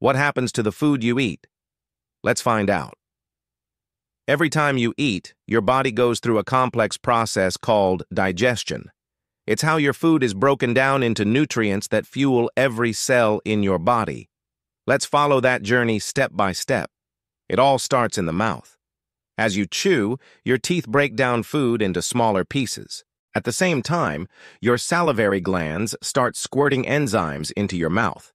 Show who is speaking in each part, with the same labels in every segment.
Speaker 1: What happens to the food you eat? Let's find out. Every time you eat, your body goes through a complex process called digestion. It's how your food is broken down into nutrients that fuel every cell in your body. Let's follow that journey step by step. It all starts in the mouth. As you chew, your teeth break down food into smaller pieces. At the same time, your salivary glands start squirting enzymes into your mouth.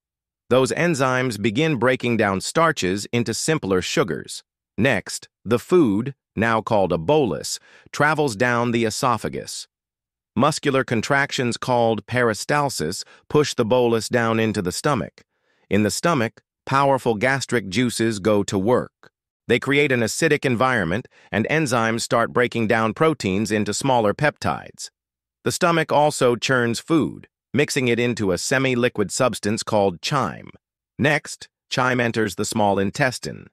Speaker 1: Those enzymes begin breaking down starches into simpler sugars. Next, the food, now called a bolus, travels down the esophagus. Muscular contractions called peristalsis push the bolus down into the stomach. In the stomach, powerful gastric juices go to work. They create an acidic environment, and enzymes start breaking down proteins into smaller peptides. The stomach also churns food, mixing it into a semi-liquid substance called chyme. Next, chyme enters the small intestine.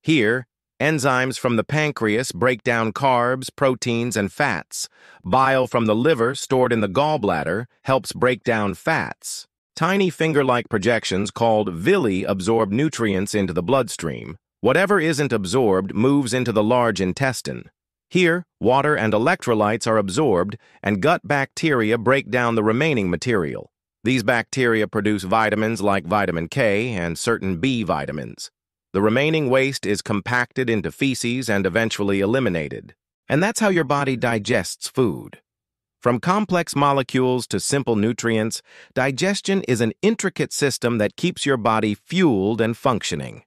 Speaker 1: Here, Enzymes from the pancreas break down carbs, proteins, and fats. Bile from the liver, stored in the gallbladder, helps break down fats. Tiny finger-like projections called villi absorb nutrients into the bloodstream. Whatever isn't absorbed moves into the large intestine. Here, water and electrolytes are absorbed, and gut bacteria break down the remaining material. These bacteria produce vitamins like vitamin K and certain B vitamins. The remaining waste is compacted into feces and eventually eliminated. And that's how your body digests food. From complex molecules to simple nutrients, digestion is an intricate system that keeps your body fueled and functioning.